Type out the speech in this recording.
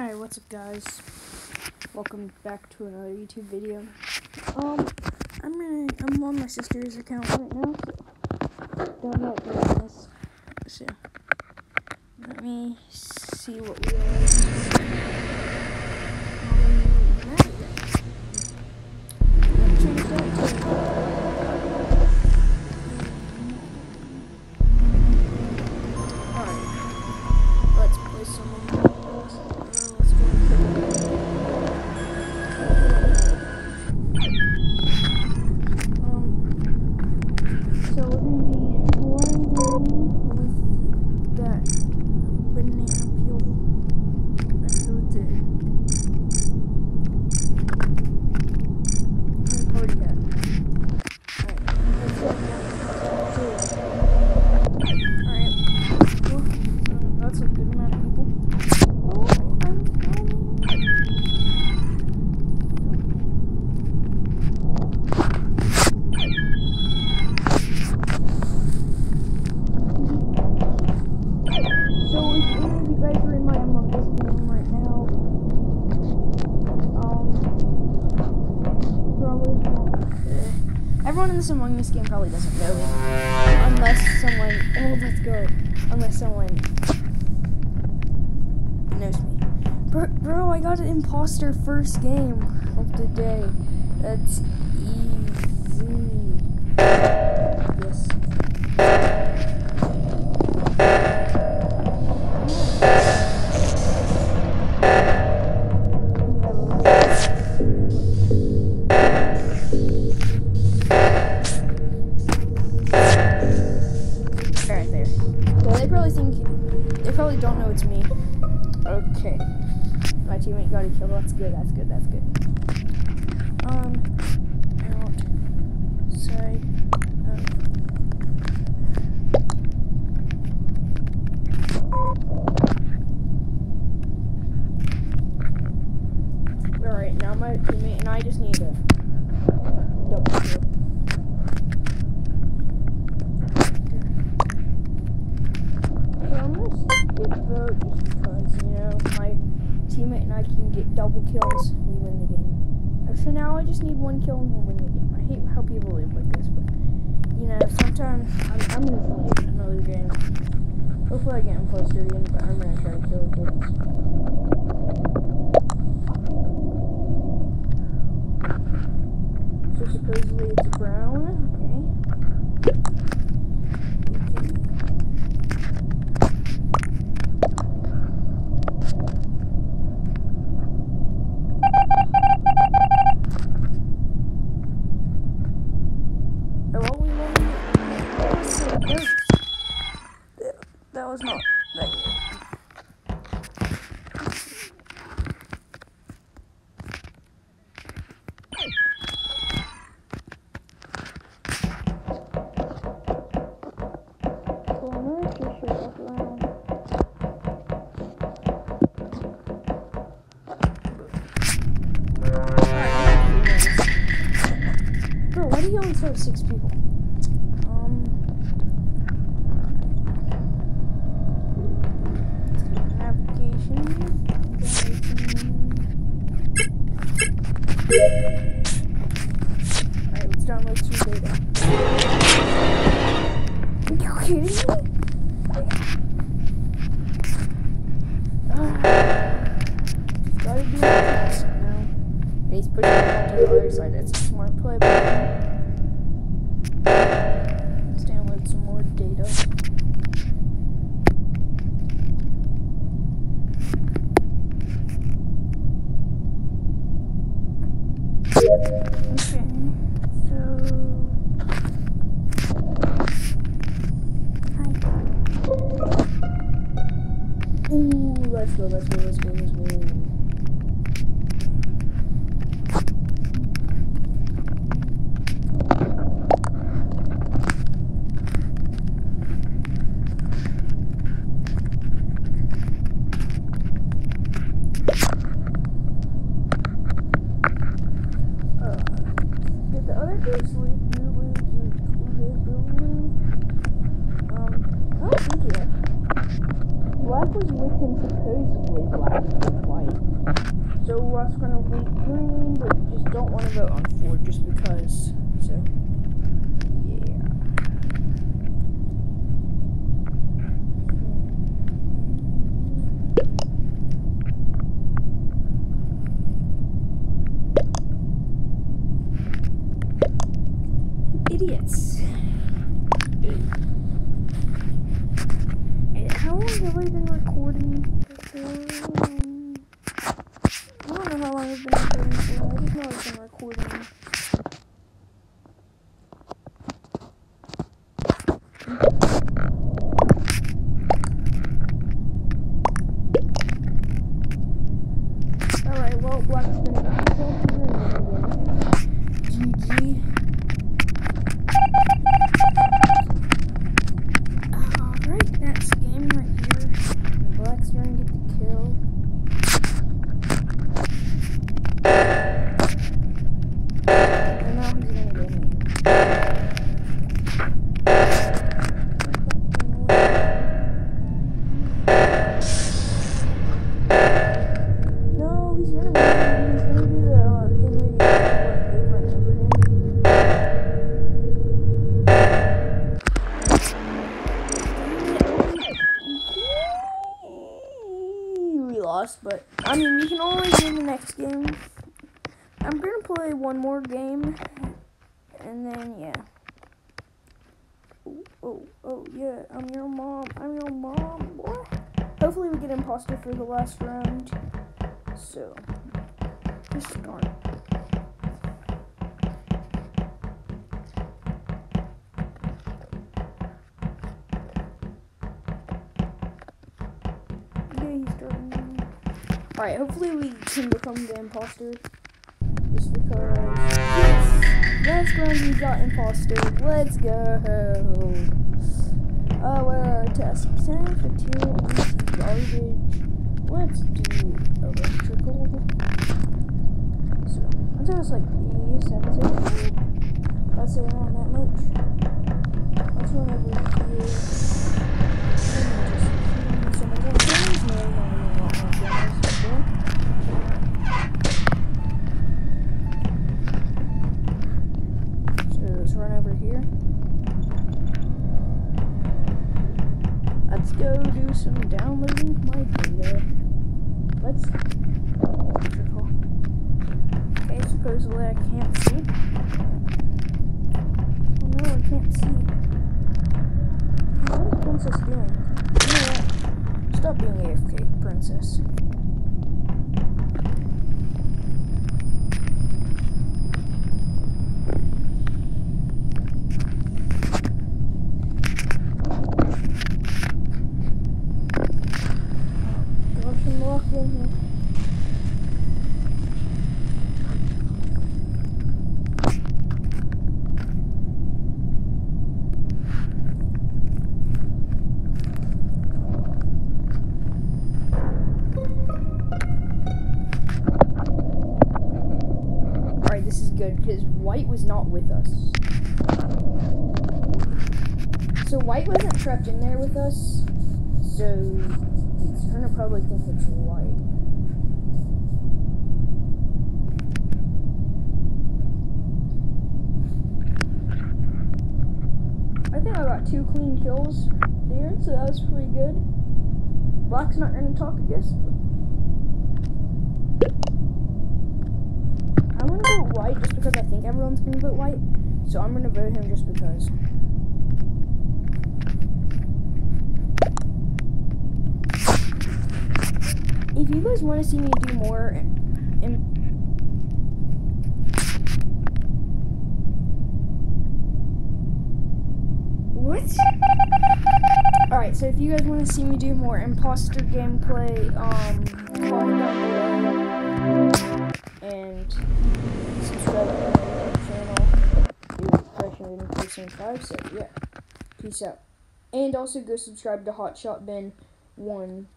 Alright, what's up guys? Welcome back to another YouTube video. Um, I'm gonna, I'm on my sister's account right now. Don't know what that is. So, let me see what we are. Everyone in this Among Us game probably doesn't know me, unless someone. Oh, let's go. Unless someone knows me. Bro, bro, I got an imposter first game of the day. That's easy. It's me. Okay. My teammate got a kill. That's good. That's good. That's good. Um. Outside. Um. All right. Now my teammate and I just need to double kill. So I'm gonna vote because, you know, my teammate and I can get double kills, we win the game. Actually, now I just need one kill and we'll win the game. I hate how people live like this, but, you know, sometimes I'm, I'm gonna play another game. Hopefully I get imposter again, but I'm gonna try to kill kids. Serve six people? Um. Alright, let's download some data. You kidding me? Gotta do it. No. He's pushing it to the other side. That's a smart play. Go, let's go, let's go, let's go. The other dude? Um, I don't think. Black was with him supposedly. Black and white. So Ross gonna vote green, but just don't want to vote on four just because. So. Have I been recording? I don't know how long I've been recording for. I just know I've been recording. Alright, well, Black's gonna be GG. But I mean, we can always win the next game. I'm gonna play one more game, and then yeah. Oh, oh, oh, yeah, I'm your mom. I'm your mom, boy. Hopefully, we get imposter for the last round. So, just start. Alright, hopefully we can become the imposter. Just because. Yes! Last round we got imposter. Let's go! Uh, where are our tests? Time for two empty garbage. Let's do electrical. So, I think it's like E7 Let's say not that much. Let's run over here. Over here. Let's go do some downloading my data. Let's. Okay, supposedly I can't see. Oh no, I can't see. What is Princess doing? You know what? Stop being AFK, Princess. In here. Alright, this is good because White was not with us. So White wasn't trapped in there with us. So he's gonna probably think it's White. I think I got two clean kills there, so that was pretty good. Black's not gonna talk, I guess. I'm gonna vote white just because I think everyone's gonna vote white. So I'm gonna vote him just because. If you guys want to see me do more, what? All right, so if you guys want to see me do more imposter gameplay, um, comment down below and subscribe to my channel. Freshman Person Five. So yeah, peace out, and also go subscribe to Hotshot Ben One